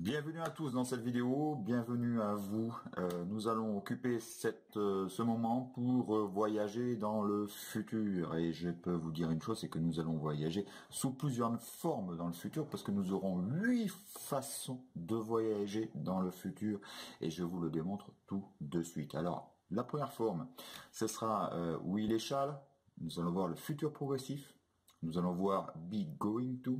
Bienvenue à tous dans cette vidéo, bienvenue à vous. Euh, nous allons occuper euh, ce moment pour euh, voyager dans le futur. Et je peux vous dire une chose, c'est que nous allons voyager sous plusieurs formes dans le futur parce que nous aurons huit façons de voyager dans le futur. Et je vous le démontre tout de suite. Alors, la première forme, ce sera Will et Charles. Nous allons voir le futur progressif. Nous allons voir Be Going To.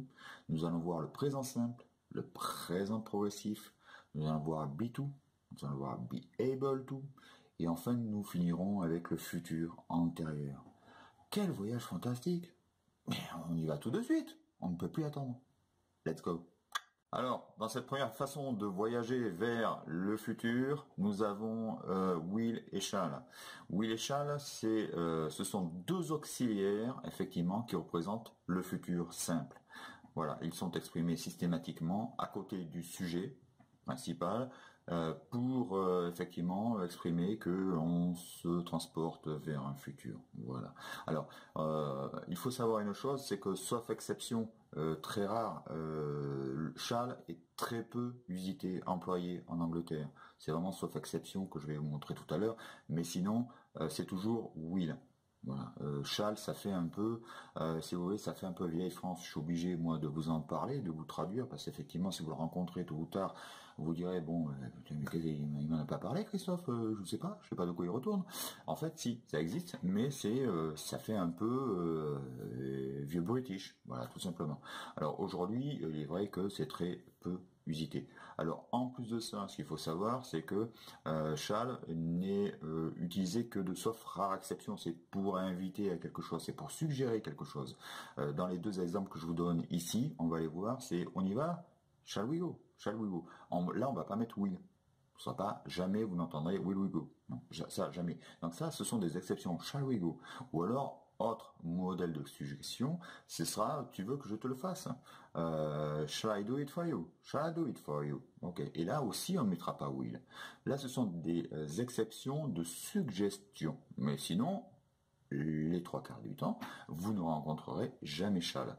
Nous allons voir le présent simple le présent progressif, nous allons voir be to, nous allons voir be able to, et enfin nous finirons avec le futur antérieur. Quel voyage fantastique on y va tout de suite, on ne peut plus attendre. Let's go alors, dans cette première façon de voyager vers le futur, nous avons euh, Will et Charles. Will et Charles, c'est, euh, ce sont deux auxiliaires, effectivement, qui représentent le futur simple. Voilà, ils sont exprimés systématiquement à côté du sujet principal euh, pour euh, effectivement exprimer que on se transporte vers un futur. Voilà. Alors, euh, il faut savoir une chose, c'est que sauf exception très rare, Charles est très peu usité, employé en Angleterre. C'est vraiment sauf exception que je vais vous montrer tout à l'heure, mais sinon c'est toujours Will. Voilà. Euh, ça fait un peu, euh, si vous voulez, ça fait un peu vieille France. Je suis obligé, moi, de vous en parler, de vous traduire, parce qu'effectivement, si vous le rencontrez tôt ou tard, vous direz, bon, euh, il m'en a pas parlé, Christophe, euh, je sais pas, je sais pas de quoi il retourne. En fait, si, ça existe, mais ça fait un peu vieux British, voilà, tout simplement. Alors aujourd'hui, il est vrai que c'est très peu usité. Alors en plus de ça, ce qu'il faut savoir, c'est que euh, n'est euh, que de sauf rare exception. C'est pour inviter à quelque chose, c'est pour suggérer quelque chose. Euh, dans les deux exemples que je vous donne ici, on va les voir, c'est on y va, shall we go, shall we go? là, on va pas mettre will. Sera pas jamais vous n'entendrez will we go. Non, ça jamais. Donc ça, ce sont des exceptions. Shall we go? Ou alors autre modèle de suggestion, ce sera tu veux que je te le fasse. Euh, shall I do it for you? Shall I do it for you? Ok. Et là aussi on ne mettra pas will. Là ce sont des euh, exceptions de suggestion. Mais sinon, les trois quarts du temps, vous ne rencontrerez jamais shall.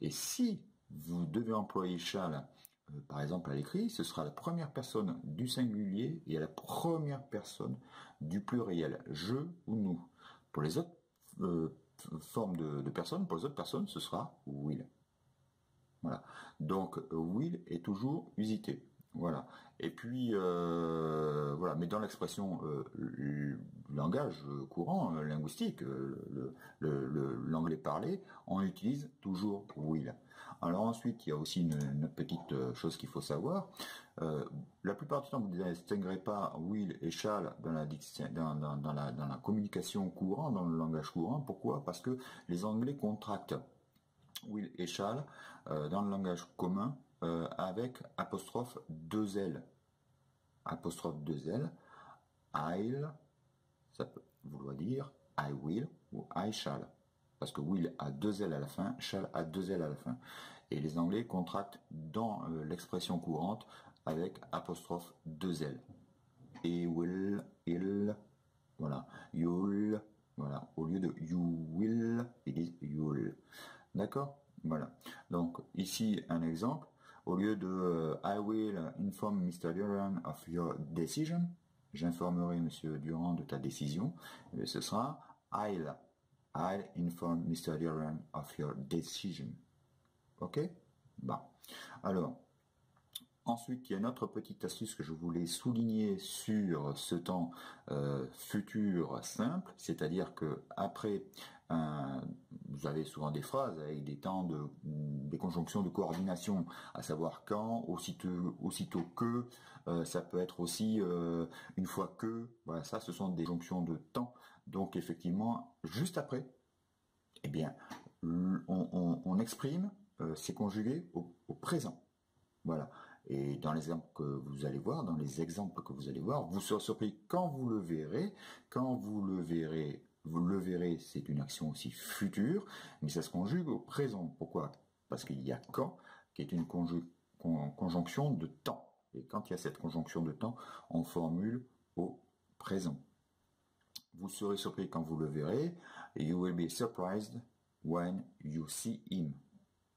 Et si vous devez employer shall euh, par exemple à l'écrit, ce sera la première personne du singulier et la première personne du pluriel, je ou nous. Pour les autres forme de, personne, pour les autres personnes, ce sera will. Voilà. Donc will est toujours usité. Voilà. Et puis euh, voilà, mais dans l'expression euh, langage courant, euh, linguistique, euh, l'anglais parlé, on utilise toujours will. Alors ensuite, il y a aussi une, petite chose qu'il faut savoir. la plupart du temps, vous ne distinguerez pas will et shall dans la, dans, la, communication courante, dans le langage courant. Pourquoi? Parce que les Anglais contractent will et shall dans le langage commun euh, avec apostrophe 2 L. Apostrophe 2 L. I'll, ça peut vouloir dire I will ou I shall. Parce que will a deux L à la fin, shall a deux L à la fin. Et les Anglais contractent dans euh, l'expression courante avec apostrophe 2 L. Et will, il, voilà, you'll, voilà. Au lieu de you will, ils disent you'll. D'accord? Voilà. Donc, ici, un exemple. Au lieu de euh, I will inform Mr. Durand of your decision, j'informerai Monsieur Durand de ta décision, et ce sera I'll, I'll inform Mr. Durand of your decision. Ok? Alors, Ensuite, il y a une autre petite astuce que je voulais souligner sur ce temps euh, futur simple, c'est-à-dire que après, vous avez souvent des phrases avec des temps de des conjonctions de coordination, à savoir quand, aussitôt, aussitôt que, euh, ça peut être aussi euh, une fois que, voilà, ça, ce sont des jonctions de temps. Donc effectivement, juste après, eh bien, on, exprime ces conjugués au, au présent. Voilà. Et dans les que vous allez voir, dans les exemples que vous allez voir, vous serez surpris quand vous le verrez. Quand vous le verrez, vous le verrez, c'est une action aussi future, mais ça se conjugue au présent. Pourquoi? Parce qu'il y a quand, qui est une conjonction de temps. Et quand il y a cette conjonction de temps, on formule au présent. Vous serez surpris quand vous le verrez. You will be surprised when you see him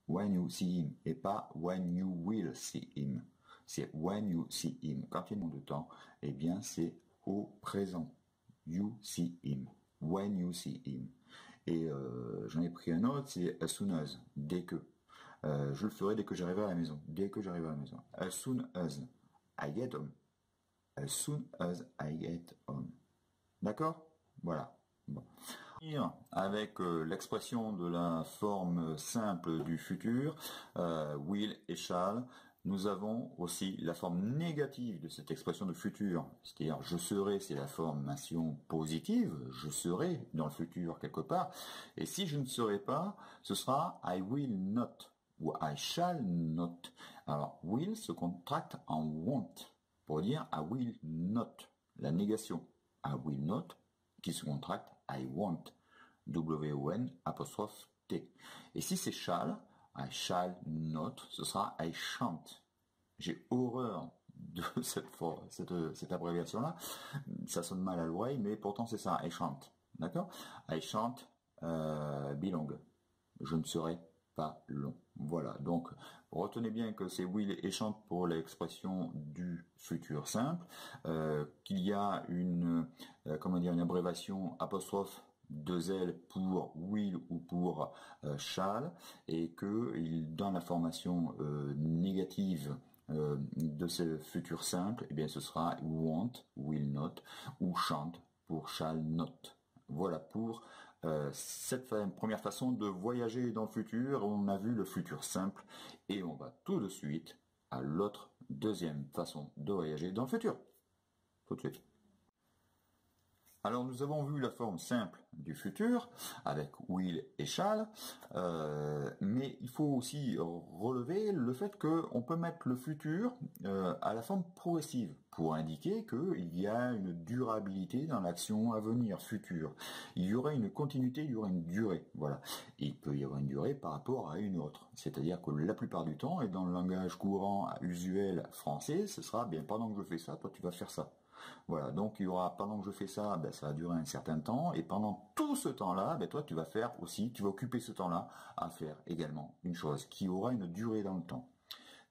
when you see him et pas when you will see him. c'est when you see him. Quand il y a de temps, eh bien c'est au présent. You see him. When you see him. Et euh, j'en ai pris un autre, c'est as soon as, dès que. Euh, je le ferai dès que j'arriverai à la maison. Dès que j'arriverai à la maison. As soon as I get home. As soon as I get home. D'accord? Voilà. Bon. Avec euh, l'expression de la forme simple du futur, will et shall, nous avons aussi la forme négative de cette expression de futur, c'est-à-dire je serai, c'est la formation positive, je serai dans le futur quelque part, et si je ne serai pas, ce sera I will not ou I shall not. Alors will se contracte en won't pour dire I will not, la négation. I will not qui se contracte I won't, W-O-N apostrophe T. Et si c'est shall, I shall not, ce sera I shan't. J'ai horreur de cette, cette, cette abréviation-là. Ça sonne mal à l'oreille, mais pourtant c'est ça, I shan't. D'accord? I shan't euh. Je ne serai pas long. Voilà, donc retenez bien que c'est will et chante pour l'expression du futur simple, euh, qu'il y a une, euh, comment dire, une abréviation apostrophe deux L pour will ou pour euh, shall et que dans la formation euh, négative euh, de ce futur simple, eh bien ce sera won't, will not ou chante pour shall not. Voilà pour cette première façon de voyager dans le futur. On a vu le futur simple et on va tout de suite à l'autre deuxième façon de voyager dans le futur. Tout de suite. Alors nous avons vu la forme simple du futur avec will et shall, euh, mais il faut aussi relever le fait qu'on peut mettre le futur euh, à la forme progressive pour indiquer qu'il y a une durabilité dans l'action à venir future. Il y aurait une continuité, il y aurait une durée. Voilà. il peut y avoir une durée par rapport à une autre. C'est-à-dire que la plupart du temps, et dans le langage courant usuel français, ce sera bien pendant que je fais ça, toi tu vas faire ça. Voilà, donc il y aura, pendant que je fais ça, ben, ça va durer un certain temps, et pendant tout ce temps-là, ben, toi tu vas faire aussi, tu vas occuper ce temps-là à faire également une chose qui aura une durée dans le temps.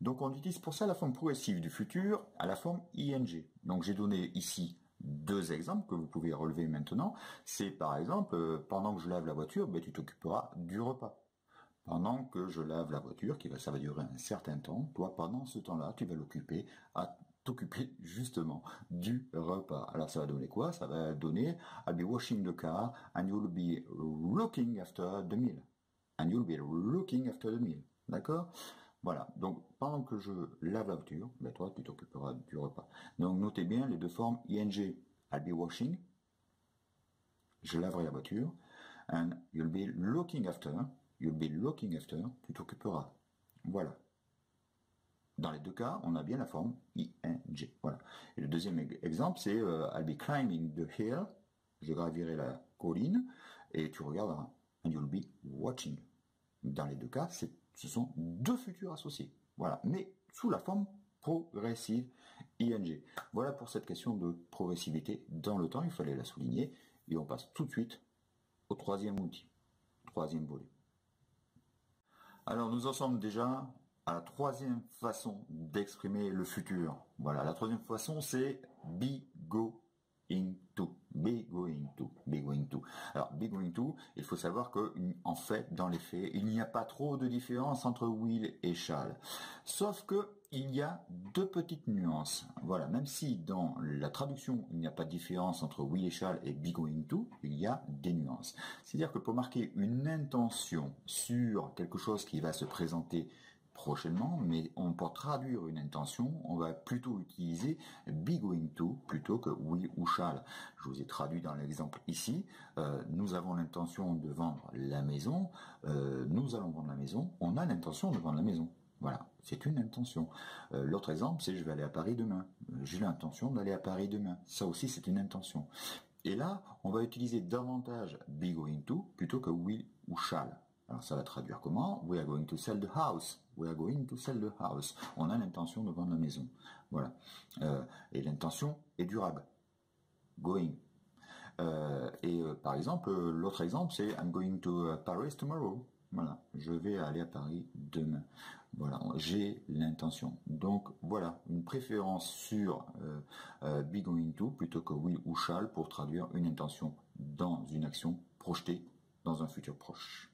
Donc on utilise pour ça la forme progressive du futur à la forme ing. Donc j'ai donné ici deux exemples que vous pouvez relever maintenant. C'est par exemple, euh, pendant que je lave la voiture, ben, tu t'occuperas du repas pendant que je lave la voiture, qui va, ça va durer un certain temps, toi, pendant ce temps-là, tu vas l'occuper à t'occuper justement du repas. Alors ça va donner quoi? Ça va donner I'll be washing the car and you'll be looking after the meal. And you'll be looking after the. D'accord? Voilà. Donc pendant que je lave la voiture, ben toi tu t'occuperas du repas. Donc notez bien les deux formes ing. I'll be washing. Je laverai la voiture. And you'll be looking after. You'll be looking after. Tu t'occuperas. Voilà. Dans les deux cas, on a bien la forme ing. Le deuxième exemple, c'est euh, I'll be climbing the hill. Je gravirai la colline et tu regarderas. And you'll be watching. Dans les deux cas, ce sont deux futurs associés. Voilà. Mais sous la forme progressive ing. Voilà pour cette question de progressivité dans le temps. Il fallait la souligner. Et on passe tout de suite au troisième outil. Troisième volet. Alors nous en sommes déjà la troisième façon d'exprimer le futur. Voilà, la troisième façon, c'est be going to. Be going to. Be going to. Alors, be going to, il faut savoir que, en fait, dans les faits, il n'y a pas trop de différence entre will et shall. Sauf que, il y a deux petites nuances. Voilà, même si dans la traduction, il n'y a pas de différence entre will et shall et be going to, il y a des nuances. C'est-à-dire que pour marquer une intention sur quelque chose qui va se présenter prochainement, mais on, pour traduire une intention, on va plutôt utiliser be going to plutôt que oui ou shall. Je vous ai traduit dans l'exemple ici. Euh, nous avons l'intention de vendre la maison. Euh, nous allons vendre la maison. On a l'intention de vendre la maison. Voilà, c'est une intention. Euh, l'autre exemple, c'est je vais aller à Paris demain. J'ai l'intention d'aller à Paris demain. Ça aussi, c'est une intention. Et là, on va utiliser davantage be going to plutôt que oui ou shall. Alors ça va traduire comment? We are going to sell the house. We are going to sell the house. On a l'intention de vendre la maison. Voilà. Euh, et l'intention est durable. Going. Euh, et euh, par exemple, l'autre exemple, c'est I'm going to Paris tomorrow. Voilà, je vais aller à Paris demain. Voilà, j'ai l'intention. Donc voilà, une préférence sur be going to plutôt que will ou shall pour traduire une intention dans une action projetée dans un futur proche.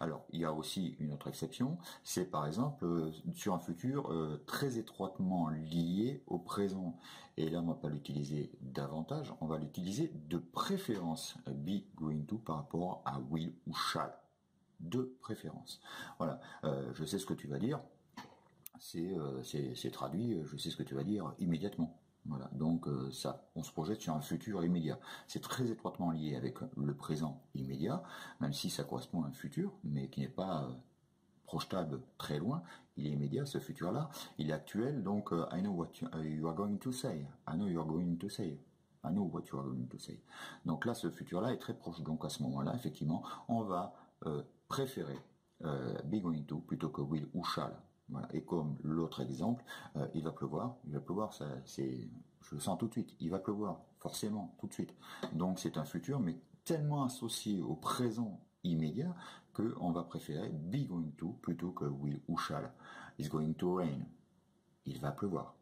Alors, il y a aussi une autre exception, c'est par exemple euh, sur un futur très étroitement lié au présent. Et là, on va pas l'utiliser davantage, on va l'utiliser de préférence, be going to par rapport à will ou shall de préférence. Voilà, euh, je sais ce que tu vas dire, euh, c'est traduit, je sais ce que tu vas dire immédiatement. Voilà, donc euh, ça, on se projette sur un futur immédiat. C'est très étroitement lié avec le présent immédiat, même si ça correspond à un futur, mais qui n'est pas projetable très loin. Il est immédiat, ce futur-là. Il est actuel, donc I know what you, are going to say. I know you are going to say. I know what you are going to say. Donc là, ce futur-là est très proche. Donc à ce moment-là, effectivement, on va préférer euh, be going to plutôt que will ou shall. Et comme l'autre exemple, euh, il va pleuvoir, il va pleuvoir, c'est, je le sens tout de suite, il va pleuvoir, forcément, tout de suite. Donc c'est un futur, mais tellement associé au présent immédiat qu'on va préférer be going to plutôt que will ou shall. It's going to rain. Il va pleuvoir.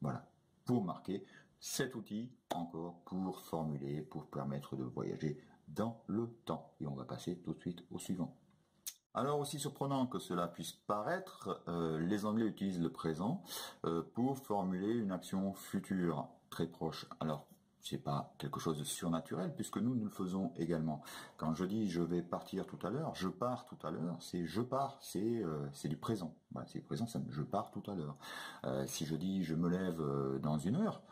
Voilà. Pour marquer cet outil encore pour formuler, pour permettre de voyager dans le temps. Et on va passer tout de suite au suivant. Alors aussi surprenant que cela puisse paraître, euh, les Anglais utilisent le présent euh, pour formuler une action future très proche. Alors c'est pas quelque chose de surnaturel puisque nous nous le faisons également. Quand je dis je vais partir tout à l'heure, je pars tout à l'heure, c'est je pars, c'est euh, c'est du présent. C'est du présent, ça, je pars tout à l'heure. Si je dis je me lève dans une heure,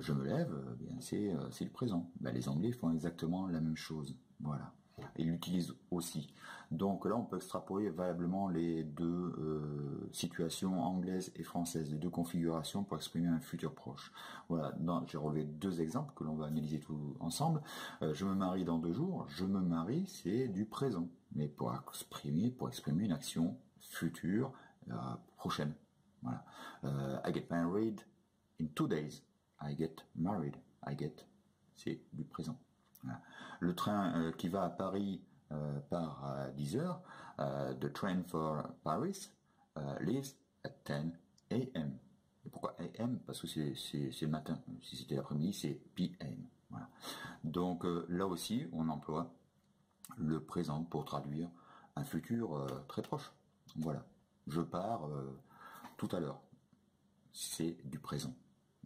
je me lève, c'est c'est du présent. Ben, les Anglais font exactement la même chose. Voilà et l'utilise aussi. Donc là, on peut extrapoler valablement les deux euh, situations anglaises et françaises, les deux configurations pour exprimer un futur proche. Voilà, j'ai relevé deux exemples que l'on va analyser tout ensemble. Euh, je me marie dans deux jours. Je me marie, c'est du présent, mais pour exprimer, pour exprimer une action future euh, prochaine. Voilà. I get married in two days. I get married. I get, c'est du présent. Le train euh, qui va à Paris euh, par 10 heures, euh, the train for Paris leaves at 10 a.m. Et pourquoi AM Parce que c'est le matin. Si c'était l'après-midi, c'est PM. Donc là aussi, on emploie le présent pour traduire un futur très proche. Voilà. Je pars tout à l'heure. C'est du présent.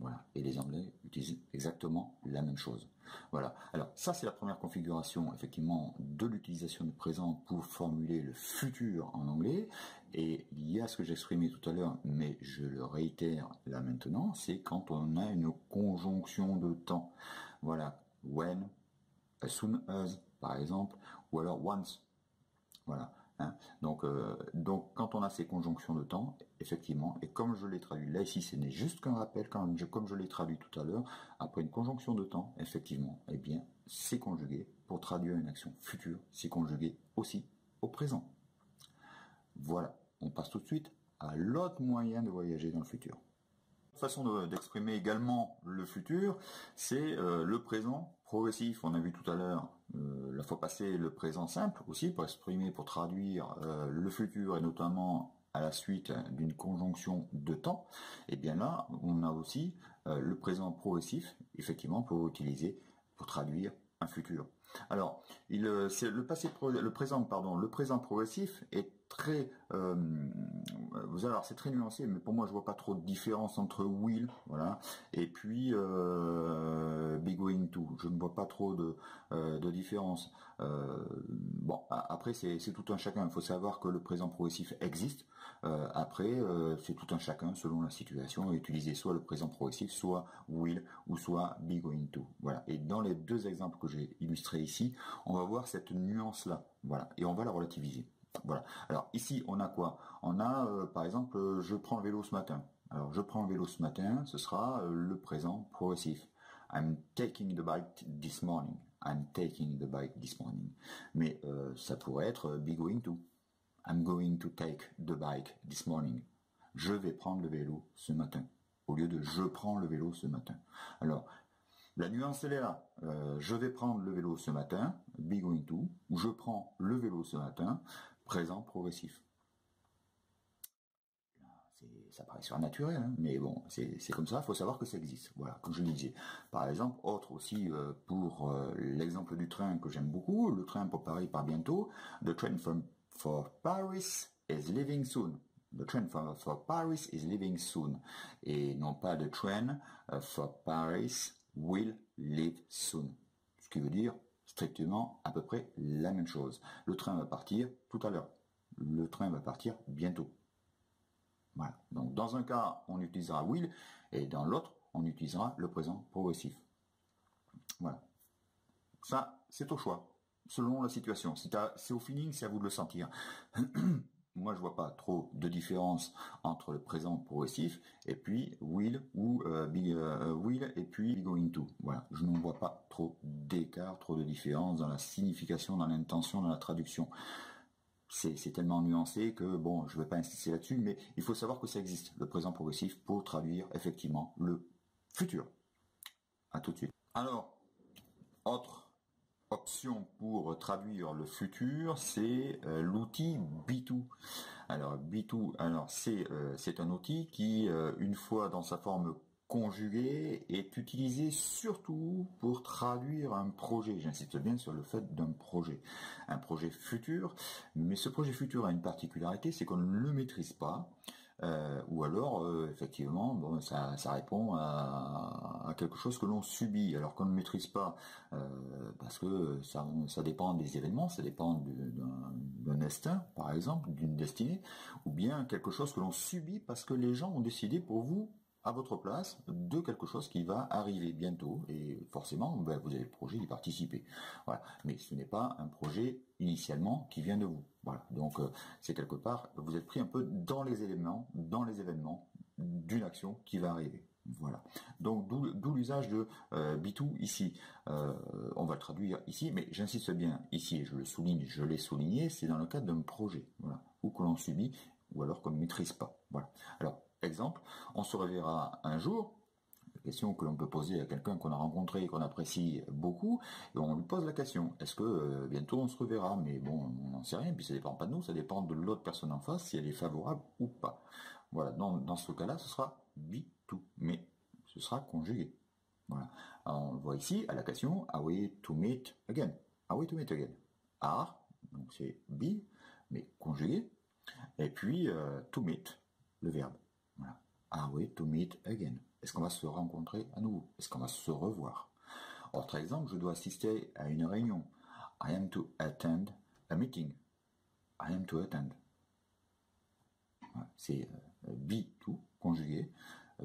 Voilà. Et les Anglais utilisent exactement la même chose. Voilà. Alors ça c'est la première configuration effectivement de l'utilisation du présent pour formuler le futur en anglais. Et il y a ce que j'exprimais tout à l'heure, mais je le réitère là maintenant, c'est quand on a une conjonction de temps. Voilà. When, as soon as, par exemple, ou alors once. Voilà. Hein. donc, euh, donc, quand on a ces conjonctions de temps, effectivement, et comme je l'ai traduit là ici, ce n'est juste qu'un rappel, comme je l'ai traduit tout à l'heure, après une conjonction de temps, effectivement, eh bien, c'est conjugué pour traduire une action future, c'est conjugué aussi au présent. Voilà, on passe tout de suite à l'autre moyen de voyager dans le futur. Façon d'exprimer également le futur, c'est euh, le présent progressif. On a vu tout à l'heure euh, la fois passée le présent simple aussi pour exprimer, pour traduire euh, le futur et notamment à la suite d'une conjonction de temps. Et bien là, on a aussi le présent progressif, effectivement, pour utiliser pour traduire futur. Alors, il, c'est le passé, le présent, pardon, le présent progressif est très, euh, vous allez c'est très nuancé, mais pour moi je vois pas trop de différence entre will, voilà, et puis euh, be going. Je ne vois pas trop de, euh, de différence. Euh, bon, après c'est tout un chacun. Il faut savoir que le présent progressif existe. Euh, après, c'est tout un chacun selon la situation, utiliser soit le présent progressif, soit will ou soit be going to. Voilà. Et dans les deux exemples que j'ai illustrés ici, on va voir cette nuance là. Voilà, et on va la relativiser. Voilà. Alors ici, on a quoi? On a, euh, par exemple, euh, je prends le vélo ce matin. Alors je prends le vélo ce matin, ce sera euh, le présent progressif. I'm taking the bike this morning. I'm taking the bike this morning. Mais ça pourrait être be going to. I'm going to take the bike this morning. Je vais prendre le vélo ce matin. Au lieu de je prends le vélo ce matin. Alors, La nuance, elle est là. Euh, je vais prendre le vélo ce matin, be going to, je prends le vélo ce matin, présent progressif. Ça paraît surnaturel, hein, mais bon, c'est comme ça, il faut savoir que ça existe. Voilà, comme je le disais. Par exemple, autre aussi euh, pour euh, l'exemple du train que j'aime beaucoup, le train pour Paris part bientôt. The train from, for Paris is leaving soon. The train for, Paris is leaving soon. Et non pas the train for Paris will leave soon. Ce qui veut dire strictement à peu près la même chose. Le train va partir tout à l'heure. Le train va partir bientôt. Voilà. Donc dans un cas, on utilisera will et dans l'autre, on utilisera le présent progressif. Voilà. Ça, c'est au choix, selon la situation. C'est au feeling, c'est à vous de le sentir. moi je vois pas trop de différence entre le présent progressif et puis will ou euh, euh, will et puis going to. Voilà, je n'en vois pas trop d'écart, trop de différence dans la signification, dans l'intention, dans la traduction. C'est tellement nuancé que bon, je ne vais pas insister là-dessus, mais il faut savoir que ça existe, le présent progressif, pour traduire effectivement le futur. À tout de suite. Alors, autre option pour traduire le futur, c'est euh, l'outil B2. Alors B2, alors c'est euh, c'est un outil qui, euh, une fois dans sa forme conjuguée, est utilisé surtout pour traduire un projet. J'insiste bien sur le fait d'un projet, un projet futur. Mais ce projet futur a une particularité, c'est qu'on ne le maîtrise pas. Ou alors effectivement bon, ça, ça répond à, quelque chose que l'on subit alors qu'on ne maîtrise pas euh, parce que ça, ça dépend des événements, ça dépend d'un destin par exemple, d'une destinée, ou bien quelque chose que l'on subit parce que les gens ont décidé pour vous à votre place de quelque chose qui va arriver bientôt et forcément ben, vous avez le projet d'y participer. Voilà. Mais ce n'est pas un projet initialement qui vient de vous. Voilà. Donc euh, c'est quelque part vous êtes pris un peu dans les éléments, dans les événements d'une action qui va arriver. Voilà. Donc d'où l'usage de euh, B2 ici. Euh, on va le traduire ici, mais j'insiste bien ici, et je le souligne, je l'ai souligné, c'est dans le cadre d'un projet, voilà, ou que l'on subit, ou alors qu'on ne maîtrise pas. Voilà. Alors Exemple, on se reverra un jour, que l'on peut poser à quelqu'un qu'on a rencontré et qu'on apprécie beaucoup, et on lui pose la question, est-ce que euh, bientôt on se reverra? Mais bon, on n'en sait rien, puis ça dépend pas de nous, ça dépend de l'autre personne en face, si elle est favorable ou pas. Voilà, dans, dans ce cas-là, ce sera be to, mais ce sera conjugué. Voilà. on le voit ici, à la question, are we to meet again Are we to meet again Are, donc c'est be, mais conjugué, et puis euh, to meet, le verbe. Voilà. Are we to meet again Est-ce qu'on va se rencontrer à nouveau? Est-ce qu'on va se revoir? Autre exemple, je dois assister à une réunion. I am to attend a meeting. I am to attend. C'est euh, be to conjugué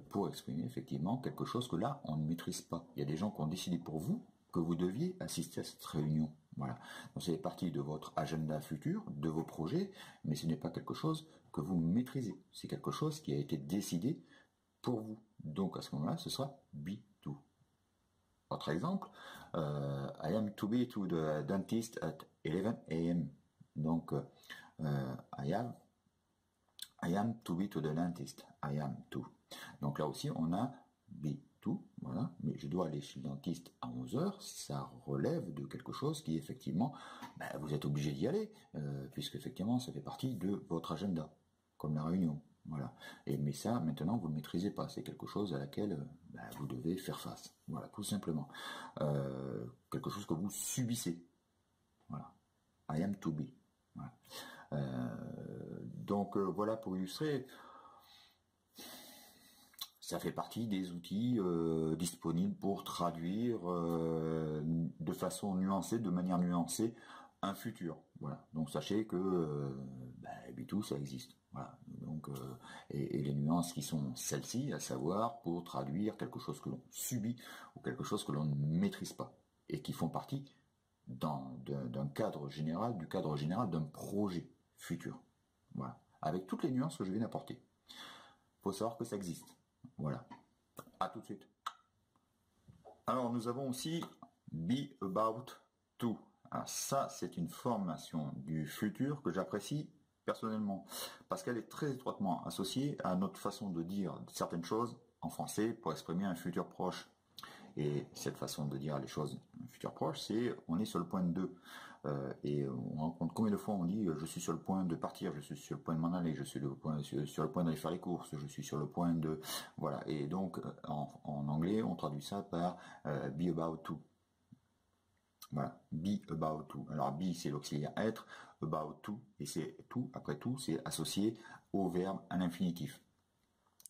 pour exprimer effectivement quelque chose que là on ne maîtrise pas. Il y a des gens qui ont décidé pour vous que vous deviez assister à cette réunion. Voilà. Donc c'est partie de votre agenda futur, de vos projets, mais ce n'est pas quelque chose que vous maîtrisez. C'est quelque chose qui a été décidé pour vous. Donc à ce moment-là, ce sera be to. Autre exemple, euh, I am to be to the dentist at 11 a.m. Donc euh, I have I am to be to the dentist. I am to. Donc là aussi, on a be tout, voilà, mais je dois aller chez le dentiste à 11 heures, ça relève de quelque chose qui effectivement, ben, vous êtes obligé d'y aller, euh, puisque effectivement ça fait partie de votre agenda, comme la réunion, voilà. Et mais ça, maintenant, vous ne maîtrisez pas, c'est quelque chose à laquelle ben, vous devez faire face, voilà, tout simplement, euh, quelque chose que vous subissez, voilà. I am to be. Euh, donc voilà pour illustrer ça fait partie des outils euh, disponibles pour traduire euh, de façon nuancée, de manière nuancée, un futur. Voilà. Donc sachez que euh, ben, tout ça existe. Voilà. Donc et, et, les nuances qui sont celles-ci, à savoir pour traduire quelque chose que l'on subit ou quelque chose que l'on ne maîtrise pas et qui font partie d'un cadre général, du cadre général d'un projet futur. Voilà. Avec toutes les nuances que je viens d'apporter. Faut savoir que ça existe. Voilà. À tout de suite. Alors, nous avons aussi Be About To. Alors ça, c'est une formation du futur que j'apprécie personnellement parce qu'elle est très étroitement associée à notre façon de dire certaines choses en français pour exprimer un futur proche. Et cette façon de dire les choses, futur proche, c'est on est sur le point de euh, et on rencontre combien de fois on dit je suis sur le point de partir, je suis sur le point de m'en aller, je suis sur, le point d'aller faire les courses, je suis sur le point de voilà. Et donc en, anglais, on traduit ça par be about to. Voilà, be about to. Alors be c'est l'auxiliaire être, about to et c'est tout. Après tout, c'est associé au verbe à l'infinitif.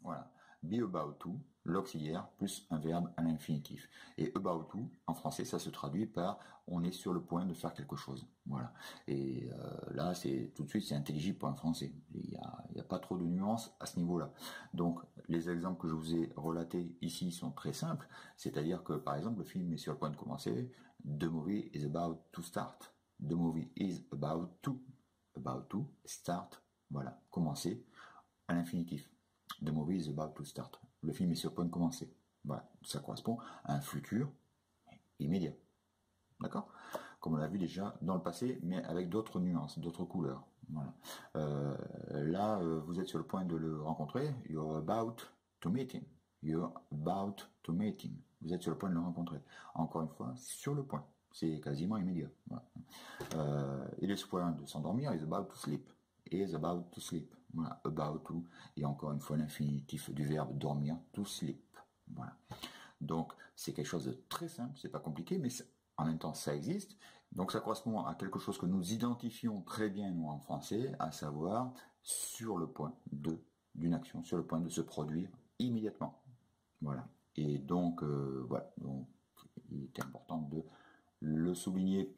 Voilà. Be about to, l'auxiliaire plus un verbe à l'infinitif. Et about to, en français, ça se traduit par on est sur le point de faire quelque chose. Voilà. Et euh, là, c'est tout de suite, c'est intelligible pour un français. Il n'y a, a, pas trop de nuances à ce niveau-là. Donc, les exemples que je vous ai relatés ici sont très simples. C'est-à-dire que, par exemple, le film est sur le point de commencer. The movie is about to start. The movie is about to. About to start. Voilà. Commencer à l'infinitif. The movie is about to start. Le film est sur point de commencer. Voilà, ça correspond à un futur immédiat. D'accord? Comme on l'a vu déjà dans le passé, mais avec d'autres nuances, d'autres couleurs. Voilà. Euh, là, euh, vous êtes sur le point de le rencontrer. You're about to meet him. You're about to meet him. Vous êtes sur le point de le rencontrer. Encore une fois, sur le point. C'est quasiment immédiat. Euh, il est sur le point de s'endormir. He's about to sleep is about to sleep. Voilà, about to, et encore une fois l'infinitif du verbe dormir, to sleep. Voilà. Donc c'est quelque chose de très simple, c'est pas compliqué, mais en même temps ça existe. Donc ça correspond à quelque chose que nous identifions très bien nous en français, à savoir sur le point de d'une action, sur le point de se produire immédiatement. Voilà. Et donc euh, voilà, donc il est important de le souligner.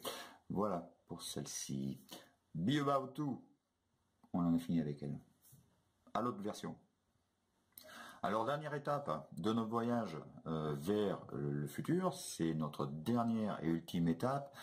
Voilà pour celle-ci. Be about to on en a fini avec elle. À l'autre version. Alors dernière étape de notre voyage euh, vers le futur, c'est notre dernière et ultime étape,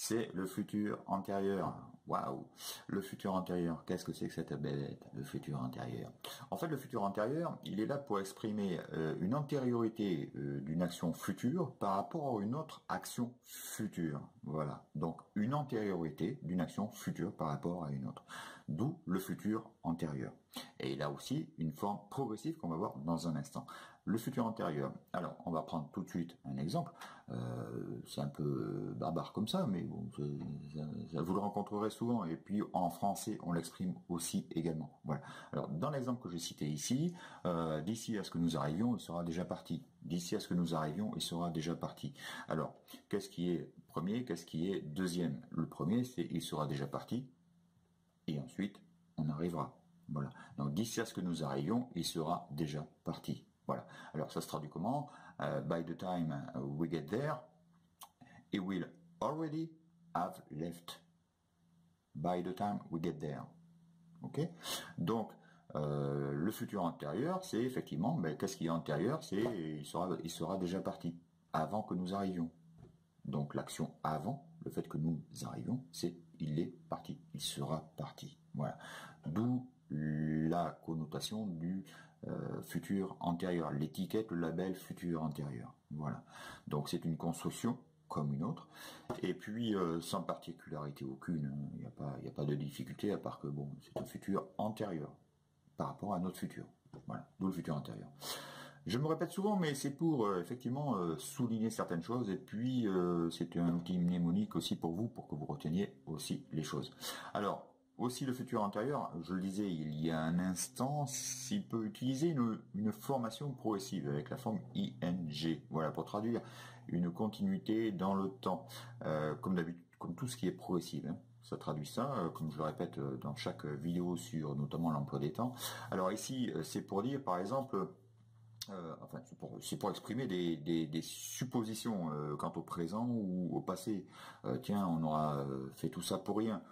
c'est le futur antérieur. Waouh Le futur antérieur, qu'est-ce que c'est que cette bête, le futur antérieur? En fait, le futur antérieur, il est là pour exprimer euh, une antériorité euh, d'une action future par rapport à une autre action future. Voilà. Donc, une antériorité d'une action future par rapport à une autre. D'où le futur antérieur. Et il a aussi une forme progressive qu'on va voir dans un instant. Le futur antérieur. Alors, on va prendre tout de suite un exemple. Euh, c'est un peu barbare comme ça, mais vous le rencontrerez souvent. Et puis, en français, on l'exprime aussi également. Voilà. Alors, dans l'exemple que j'ai cité ici, euh, d'ici à ce que nous arrivions, il sera déjà parti. D'ici à ce que nous arrivions, il sera déjà parti. Alors, qu'est-ce qui est premier Qu'est-ce qui est deuxième? Le premier, c'est il sera déjà parti. Et ensuite, on arrivera. Voilà. Donc d'ici à ce que nous arrivions, il sera déjà parti. Voilà. Alors ça se traduit comment? Euh, By the time we get there, he will already have left. By the time we get there. Ok? Donc euh, le futur antérieur, c'est effectivement, ben, qu'est-ce qui est antérieur? C'est il sera, il sera déjà parti avant que nous arrivions. Donc l'action avant, le fait que nous arrivions, c'est il est parti, il sera parti. Voilà. D'où la connotation du euh, futur antérieur, l'étiquette, le label futur antérieur. Voilà. Donc c'est une construction comme une autre. Et puis euh, sans particularité aucune, hein. il n'y a pas, a pas de difficulté à part que bon, c'est un futur antérieur par rapport à notre futur. Voilà. D'où le futur antérieur. Je me répète souvent, mais c'est pour euh, effectivement souligner certaines choses et puis c'est un outil mnémonique aussi pour vous, pour que vous reteniez aussi les choses. Alors, aussi le futur antérieur, je le disais il y a un instant, s'il peut utiliser une, formation progressive avec la forme ing, voilà, pour traduire une continuité dans le temps, euh, comme d'habitude, comme tout ce qui est progressif. Hein. Ça traduit ça, euh, comme je le répète euh, dans chaque vidéo sur notamment l'emploi des temps. Alors ici, c'est pour dire, par exemple, euh, c'est pour, exprimer des, suppositions euh, quant au présent ou au passé. Euh, tiens, on aura fait tout ça pour rien.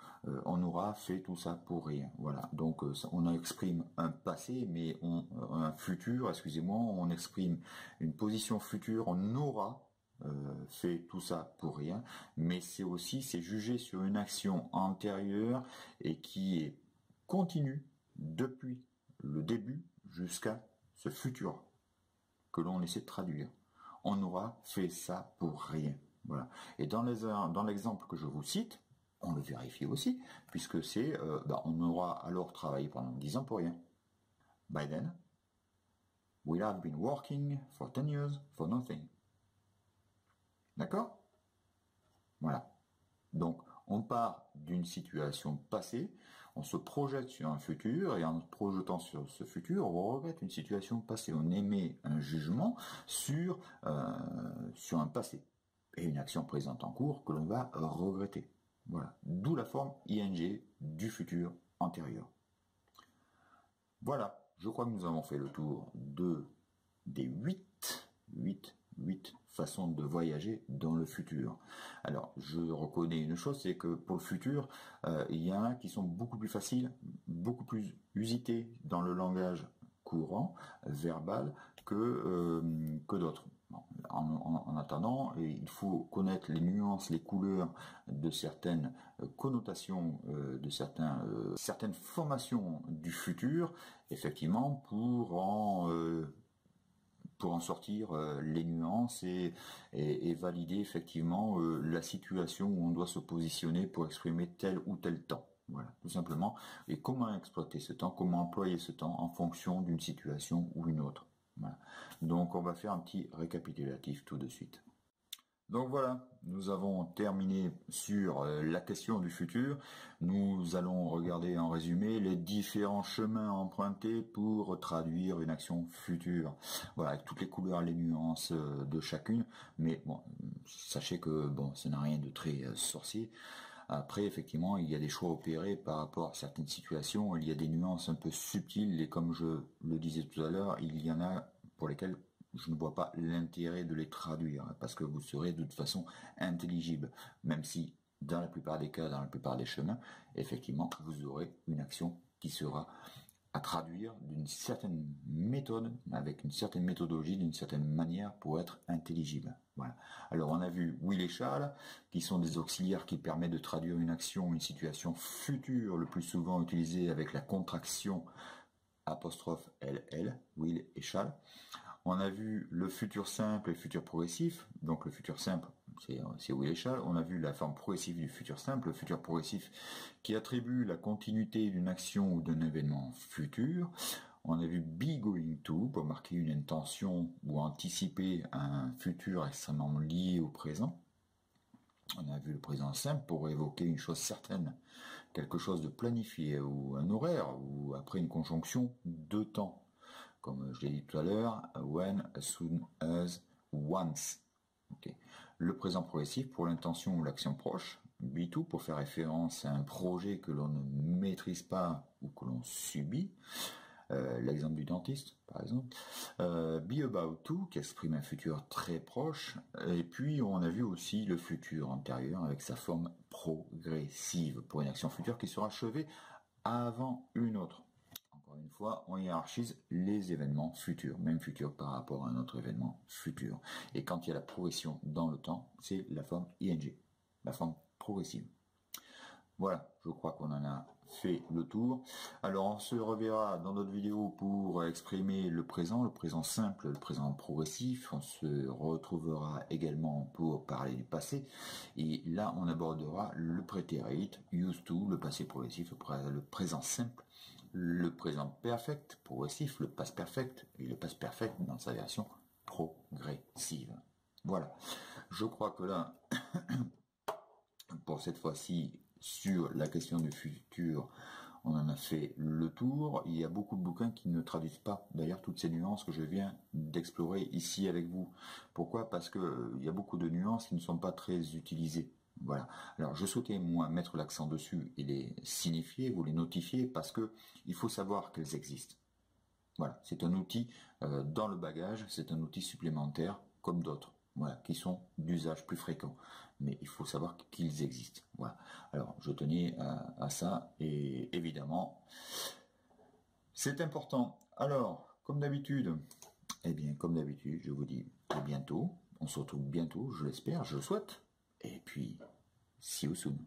on aura fait tout ça pour rien. Voilà. Donc, on exprime un passé, mais on, un futur. Excusez-moi, on exprime une position future. On aura fait tout ça pour rien, mais c'est aussi c'est jugé sur une action antérieure et qui est continue depuis le début jusqu'à ce futur que l'on essaie de traduire. On aura fait ça pour rien. Voilà. Et dans l'exemple que je vous cite, on le vérifie aussi, puisque c'est, euh, bah, on aura alors travaillé pendant 10 ans pour rien. By then, we have been working for 10 years for nothing. D'accord? Voilà. Donc, on part d'une situation passée, on se projette sur un futur, et en projetant sur ce futur, on regrette une situation passée. On émet un jugement sur, euh, sur un passé et une action présente en cours que l'on va regretter. Voilà. D'où la forme ing du futur antérieur. Voilà. Je crois que nous avons fait le tour de des 8, 8 8 façons de voyager dans le futur. Alors, je reconnais une chose, c'est que pour le futur, euh, il y en a qui sont beaucoup plus faciles, beaucoup plus usités dans le langage courant, verbal, que, euh, que d'autres. en, attendant, il faut connaître les nuances, les couleurs de certaines euh, connotations, de certains, certaines formations du futur, effectivement, pour en pour en sortir euh, les nuances et, valider effectivement euh, la situation où on doit se positionner pour exprimer tel ou tel temps. Voilà, tout simplement. Et comment exploiter ce temps, comment employer ce temps en fonction d'une situation ou une autre. Donc on va faire un petit récapitulatif tout de suite. Donc voilà, nous avons terminé sur euh, la question du futur. Nous allons regarder en résumé les différents chemins empruntés pour traduire une action future. Voilà, avec toutes les couleurs, les nuances euh, de chacune. Mais bon, sachez que bon, ça n'a rien de très euh, sorcier. Après, effectivement, il y a des choix opérés par rapport à certaines situations. Il y a des nuances un peu subtiles et comme je le disais tout à l'heure, il y en a pour lesquelles je ne vois pas l'intérêt de les traduire, hein, parce que vous serez de toute façon intelligible, même si dans la plupart des cas, dans la plupart des chemins, effectivement, vous aurez une action qui sera à traduire d'une certaine méthode, avec une certaine méthodologie, d'une certaine manière pour être intelligible. Voilà. Alors on a vu Will et Charles, qui sont des auxiliaires qui permettent de traduire une action, une situation future, le plus souvent utilisée avec la contraction apostrophe LL, Will et Charles. On a vu le futur simple et le futur progressif. Donc le futur simple, c'est et Charles. On a vu la forme progressive du futur simple, le futur progressif qui attribue la continuité d'une action ou d'un événement futur. On a vu be going to pour marquer une intention ou anticiper un futur extrêmement lié au présent. On a vu le présent simple pour évoquer une chose certaine, quelque chose de planifié ou un horaire ou après une conjonction de temps comme je l'ai dit tout à l'heure, when, soon as, once. Le présent progressif pour l'intention ou l'action proche, be-to pour faire référence à un projet que l'on ne maîtrise pas ou que l'on subit. Euh, l'exemple du dentiste, par exemple. Euh, be about to, qui exprime un futur très proche. Et puis, on a vu aussi le futur antérieur avec sa forme progressive pour une action future qui sera achevée avant une autre une fois, on hiérarchise les événements futurs, même futurs par rapport à un autre événement futur. Et quand il y a la progression dans le temps, c'est la forme ing, la forme progressive. Voilà, je crois qu'on en a fait le tour. Alors on se reverra dans d'autres vidéos pour exprimer le présent, le présent simple, le présent progressif. On se retrouvera également pour parler du passé. Et là, on abordera le prétérit, used to, le passé progressif, le présent simple, le présent perfect, progressif, le passe perfect et le passe perfect dans sa version progressive. Voilà. Je crois que là, pour cette fois-ci, sur la question du futur, on en a fait le tour. Il y a beaucoup de bouquins qui ne traduisent pas d'ailleurs toutes ces nuances que je viens d'explorer ici avec vous. Pourquoi? Parce qu'il euh, y a beaucoup de nuances qui ne sont pas très utilisées. Voilà. Alors je souhaitais moi mettre l'accent dessus et les signifier, vous les notifier parce que il faut savoir qu'elles existent. Voilà, c'est un outil euh, dans le bagage, c'est un outil supplémentaire comme d'autres, voilà, qui sont d'usage plus fréquent. Mais il faut savoir qu'ils existent. Voilà. Alors je tenais à, ça et évidemment c'est important. Alors comme d'habitude, eh bien comme d'habitude, je vous dis à bientôt. On se retrouve bientôt, je l'espère, je le souhaite. Et puis, see you soon.